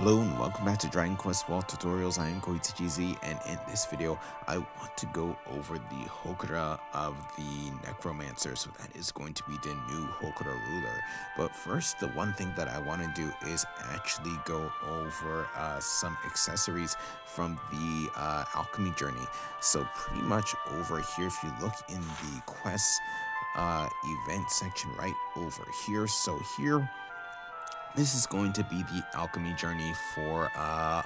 Hello and welcome back to Dragon Quest Walk Tutorials. I am KohitsujiZ and in this video I want to go over the Hokora of the Necromancer. So that is going to be the new Hokora ruler. But first the one thing that I want to do is actually go over uh, some accessories from the uh, Alchemy Journey. So pretty much over here if you look in the quest uh, event section right over here. So here this is going to be the alchemy journey for uh,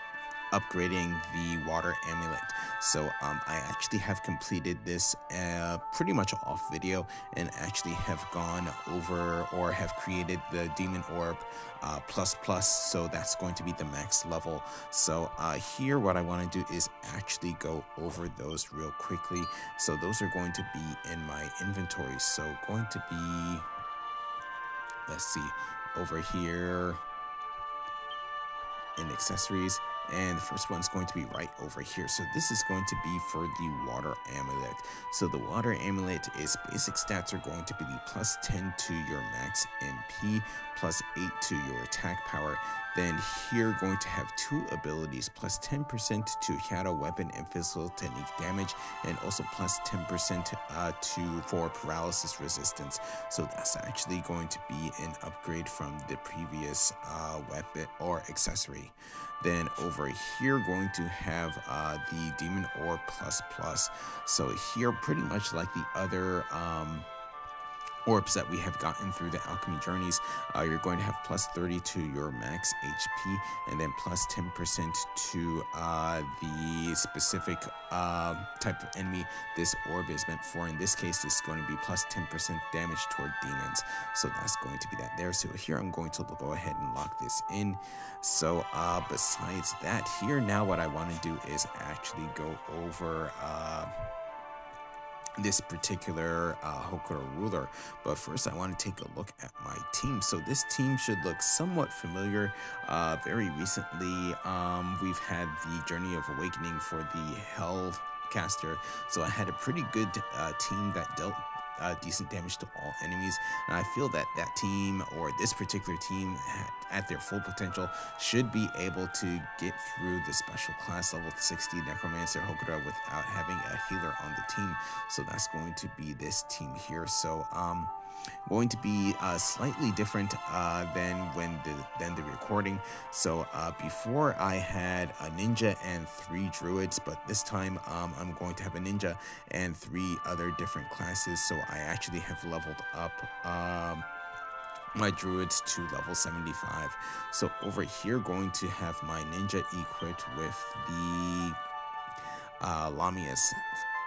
upgrading the water amulet. So um, I actually have completed this uh, pretty much off video and actually have gone over or have created the demon orb uh, plus plus. So that's going to be the max level. So uh, here what I want to do is actually go over those real quickly. So those are going to be in my inventory. So going to be, let's see, over here in accessories and the first one's going to be right over here. So this is going to be for the water amulet. So the water amulet is basic stats are going to be the plus 10 to your max mp plus 8 to your attack power. Then here going to have two abilities plus 10% to shadow weapon and physical technique damage and also plus 10% uh, to for paralysis resistance. So that's actually going to be an upgrade from the previous uh, weapon or accessory. Then over here going to have uh, the demon orb plus plus. So here pretty much like the other um, orbs that we have gotten through the alchemy journeys uh, you're going to have plus 30 to your max hp and then plus 10% to uh, the specific uh, type of enemy this orb is meant for. In this case is going to be plus 10% damage toward demons. So that's going to be that there. So here i'm going to go ahead and lock this in. So uh, besides that here now what i want to do is actually go over uh, this particular uh, Hokora ruler. But first, I want to take a look at my team. So this team should look somewhat familiar. Uh, very recently, um, we've had the Journey of Awakening for the Hellcaster. So I had a pretty good uh, team that dealt uh, decent damage to all enemies. And I feel that that team or this particular team at their full potential should be able to get through the special class level 60 Necromancer Hokora without having a healer on the team. So that's going to be this team here. So, um, going to be uh, slightly different uh, than when the than the recording. So uh, before I had a ninja and three druids, but this time um, I'm going to have a ninja and three other different classes. So I actually have leveled up. Um, my druids to level 75 so over here going to have my ninja equipped with the uh, Lamia's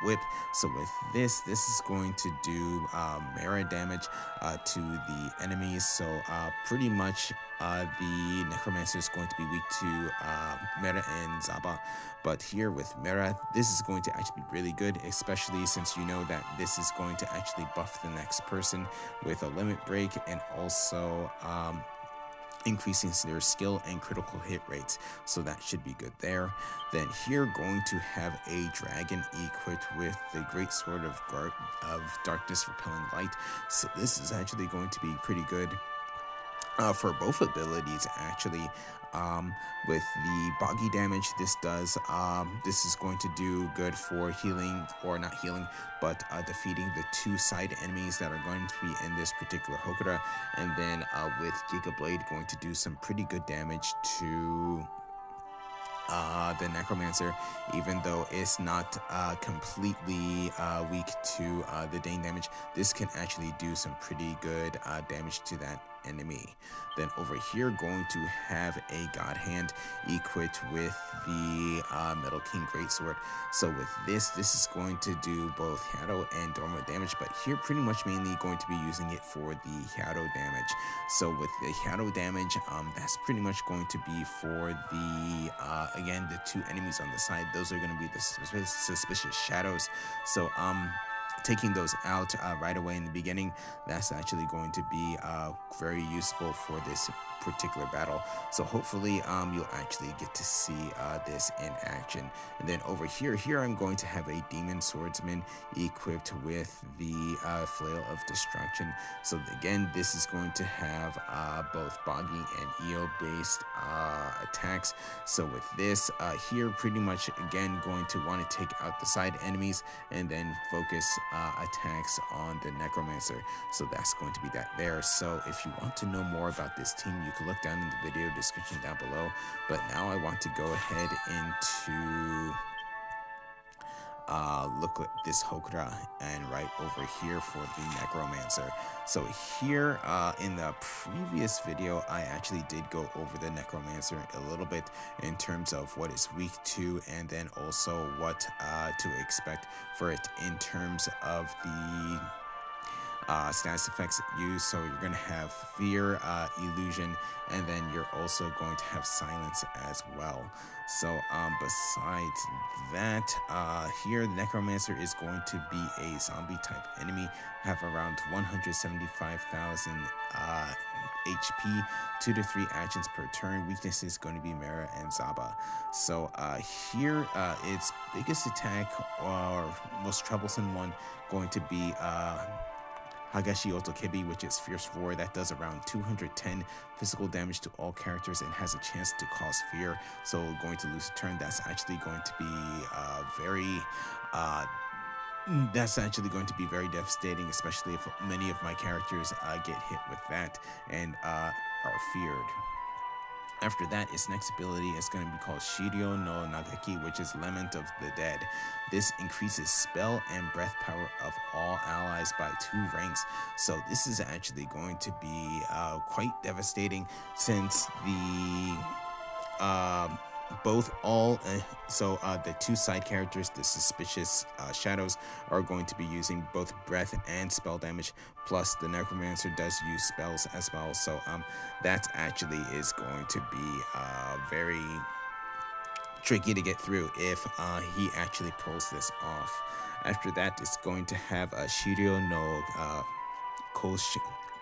whip. So with this, this is going to do uh, Mera damage uh, to the enemies. So uh, pretty much uh, the Necromancer is going to be weak to uh, Mera and Zaba. But here with Mera, this is going to actually be really good, especially since you know that this is going to actually buff the next person with a limit break and also um, increasing their skill and critical hit rates. So that should be good there. Then here going to have a dragon equipped with the great sword of, of darkness repelling light. So this is actually going to be pretty good uh, for both abilities actually um, with the Bagi damage this does um, this is going to do good for healing or not healing but uh, defeating the two side enemies that are going to be in this particular Hokora and then uh, with Giga Blade going to do some pretty good damage to uh, the Necromancer, even though it's not uh, completely uh, weak to uh, the Dein damage, this can actually do some pretty good uh, damage to that enemy. Then over here, going to have a God Hand equipped with the uh, Metal King Greatsword. So with this, this is going to do both Shadow and Dorma damage, but here pretty much mainly going to be using it for the Shadow damage. So with the Shadow damage, um, that's pretty much going to be for the, uh, again, the two enemies on the side. Those are going to be the suspicious shadows. So, um, taking those out uh, right away in the beginning, that's actually going to be uh, very useful for this particular battle. So hopefully um, you'll actually get to see uh, this in action. And then over here, here I'm going to have a Demon Swordsman equipped with the uh, Flail of Destruction. So again, this is going to have uh, both Bagi and Io based uh, attacks. So with this uh, here, pretty much again going to want to take out the side enemies and then focus uh, attacks on the Necromancer. So that's going to be that there. So if you want to know more about this team, you can look down in the video description down below. But now I want to go ahead into uh, look at this Hokora and right over here for the Necromancer. So here uh, in the previous video, I actually did go over the Necromancer a little bit in terms of what it's weak to and then also what uh, to expect for it in terms of the uh, status effects used. So you're going to have fear, uh, illusion, and then you're also going to have silence as well. So um, besides that, uh, here the Necromancer is going to be a zombie type enemy, have around 175,000 uh, HP, 2 to 3 actions per turn. Weakness is going to be Mera and Zaba. So uh, here, uh, its biggest attack or most troublesome one going to be uh, Hageshii Otakebi, which is Fierce Roar, that does around 210 physical damage to all characters and has a chance to cause fear. So going to lose a turn, that's actually going to be uh, very uh, that's actually going to be very devastating, especially if many of my characters uh, get hit with that and uh, are feared. After that, its next ability is going to be called Shiryo no Nageki, which is Lament of the Dead. This increases spell and breath power of all allies by two ranks. So this is actually going to be uh, quite devastating since the... Um, both all uh, so uh, the two side characters the suspicious uh, shadows are going to be using both breath and spell damage plus the necromancer does use spells as well. So um that actually is going to be uh, very tricky to get through if uh, he actually pulls this off. After that it's going to have a shiryo no uh,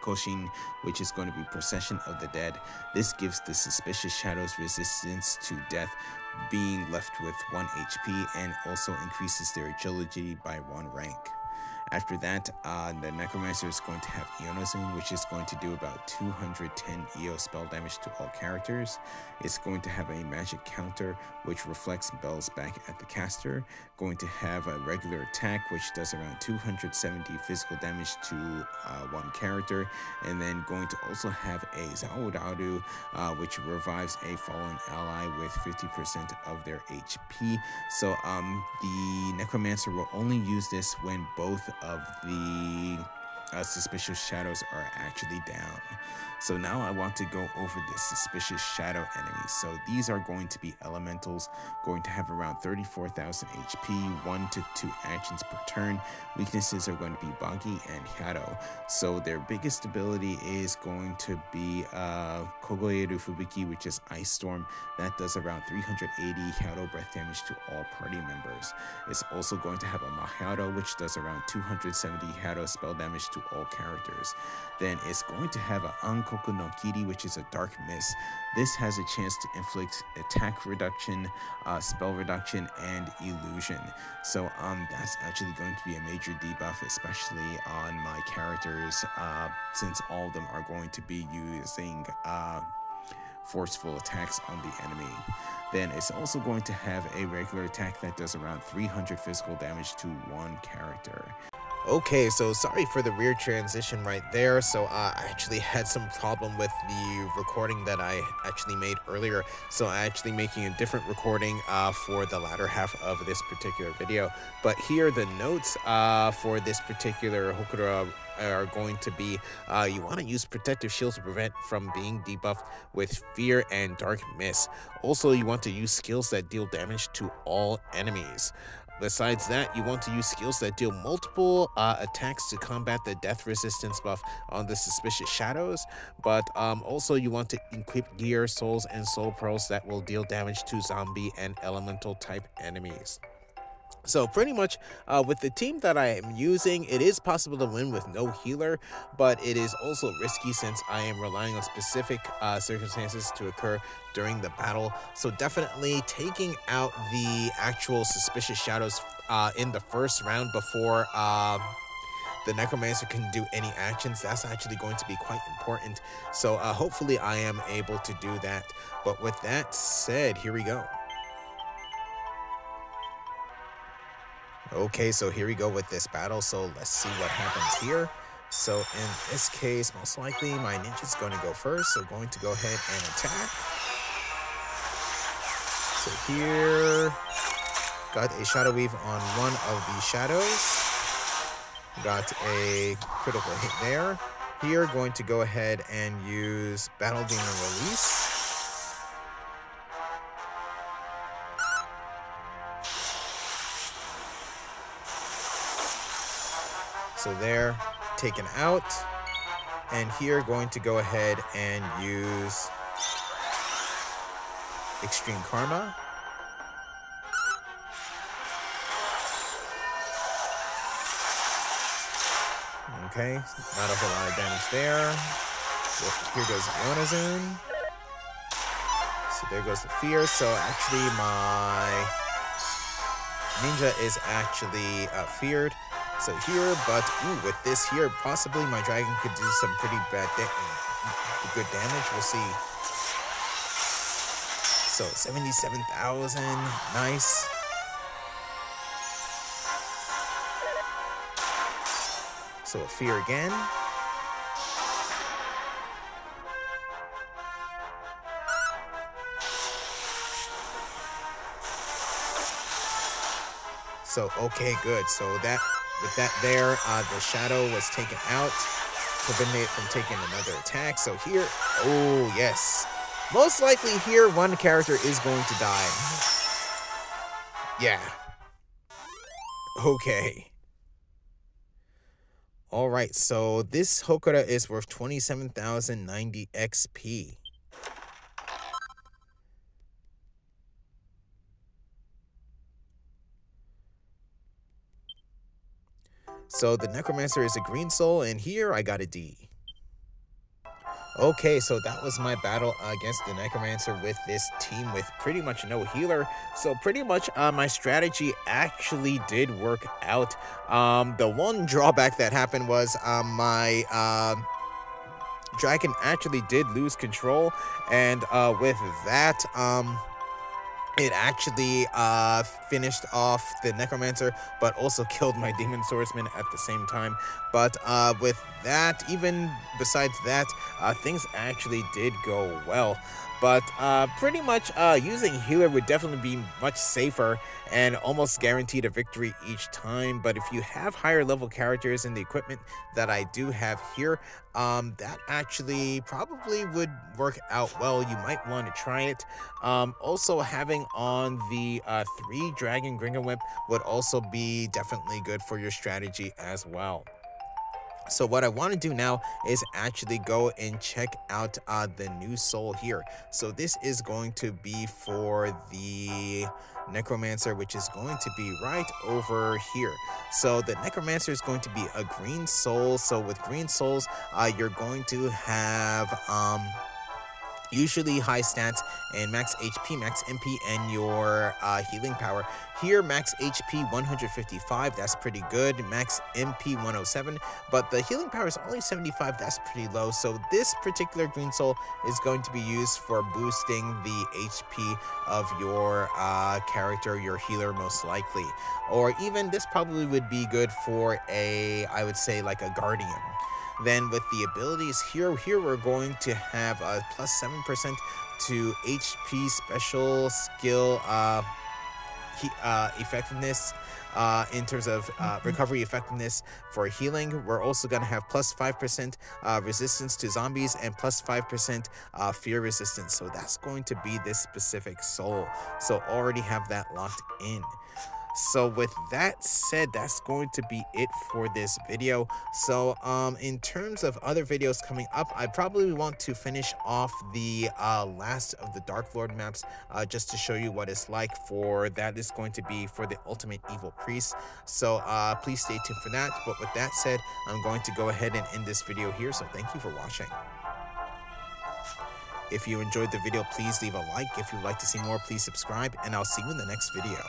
Koshin, which is going to be Procession of the Dead. This gives the suspicious shadows resistance to death, being left with 1 HP, and also increases their agility by 1 rank. After that, uh, the Necromancer is going to have Ionazun, which is going to do about 210 Io spell damage to all characters. It's going to have a magic counter, which reflects bells back at the caster. Going to have a regular attack, which does around 270 physical damage to uh, one character. And then going to also have a Zaoraru, uh, which revives a fallen ally with 50% of their HP. So um, the Necromancer will only use this when both of the uh, suspicious shadows are actually down. So now I want to go over the suspicious shadow enemies. So these are going to be elementals, going to have around 34,000 HP, 1 to 2 actions per turn. Weaknesses are going to be Bagi and Hado. So their biggest ability is going to be uh, Kogoeru Fubuki, which is Ice Storm. That does around 380 Hado breath damage to all party members. It's also going to have a Mahado, which does around 270 Hado spell damage to all characters. Then it's going to have a Ankoku no Kiri, which is a dark mist. This has a chance to inflict attack reduction, uh, spell reduction, and illusion. So um, that's actually going to be a major debuff, especially on my characters, uh, since all of them are going to be using uh, forceful attacks on the enemy. Then it's also going to have a regular attack that does around 300 physical damage to one character. Okay, so sorry for the weird transition right there. So uh, I actually had some problem with the recording that I actually made earlier. So I'm actually making a different recording uh, for the latter half of this particular video. But here the notes uh, for this particular Hokora are going to be uh, you want to use protective shields to prevent from being debuffed with fear and dark mist. Also, you want to use skills that deal damage to all enemies. Besides that, you want to use skills that deal multiple uh, attacks to combat the death resistance buff on the suspicious shadows, but um, also you want to equip gear, souls, and soul pearls that will deal damage to zombie and elemental type enemies. So pretty much uh, with the team that I am using, it is possible to win with no healer, but it is also risky since I am relying on specific uh, circumstances to occur during the battle. So definitely taking out the actual suspicious shadows uh, in the first round before um, the necromancer can do any actions that's actually going to be quite important. So uh, hopefully i am able to do that. But with that said here we go Okay, so here we go with this battle. So let's see what happens here. So in this case, most likely my ninja is going to go first. So going to go ahead and attack. So here, got a shadow weave on one of the shadows. Got a critical hit there. Here, going to go ahead and use Battle Demon Release. So there, taken out. And here, going to go ahead and use Extreme Karma. Okay, not a whole lot of damage there. Here goes Ionazun. So there goes the Fear. So actually my Ninja is actually uh, feared. So here, but ooh, with this here, possibly my dragon could do some pretty bad da good damage. We'll see. So 77,000, nice. So a fear again. So, okay, good. So that with that there, uh, the shadow was taken out, preventing it from taking another attack. So here, oh yes. Most likely here, one character is going to die. Yeah. Okay. Alright, so this Hokora is worth 27,090 XP. So the Necromancer is a green soul, and here I got a D. Okay, so that was my battle against the Necromancer with this team with pretty much no healer. So pretty much uh, my strategy actually did work out. Um, the one drawback that happened was um, my... Uh, Dragon actually did lose control, and uh, with that, um, it actually uh, finished off the necromancer but also killed my demon swordsman at the same time. But uh, with that even besides that uh, things actually did go well but uh, pretty much uh, using healer would definitely be much safer and almost guaranteed a victory each time. But if you have higher level characters in the equipment that I do have here, um, that actually probably would work out well. You might want to try it. Um, also, having on the uh, three Dragon Gringham Whip would also be definitely good for your strategy as well. So what I want to do now is actually go and check out uh, the new soul here. So this is going to be for the Necromancer, which is going to be right over here. So the Necromancer is going to be a green soul. So with green souls, uh, you're going to have... Um, usually high stats and max HP, max MP, and your uh, healing power. Here, max HP 155, that's pretty good. Max MP 107, but the healing power is only 75, that's pretty low. So this particular Green Soul is going to be used for boosting the HP of your uh, character, your healer most likely. Or even this probably would be good for a, I would say like a Guardian. Then with the abilities here, here we're going to have a plus 7% to HP special skill uh, uh, effectiveness uh, in terms of uh, mm-hmm. recovery effectiveness for healing. We're also going to have plus 5% uh, resistance to zombies and plus 5% uh, fear resistance. So that's going to be this specific soul. So already have that locked in. So with that said, that's going to be it for this video. So um, in terms of other videos coming up, I probably want to finish off the uh, last of the Dark Lord maps uh, just to show you what it's like for that is going to be for the Ultimate Evil Priest. So uh, please stay tuned for that. But with that said, I'm going to go ahead and end this video here. So thank you for watching. If you enjoyed the video, please leave a like. If you'd like to see more, please subscribe, and I'll see you in the next video.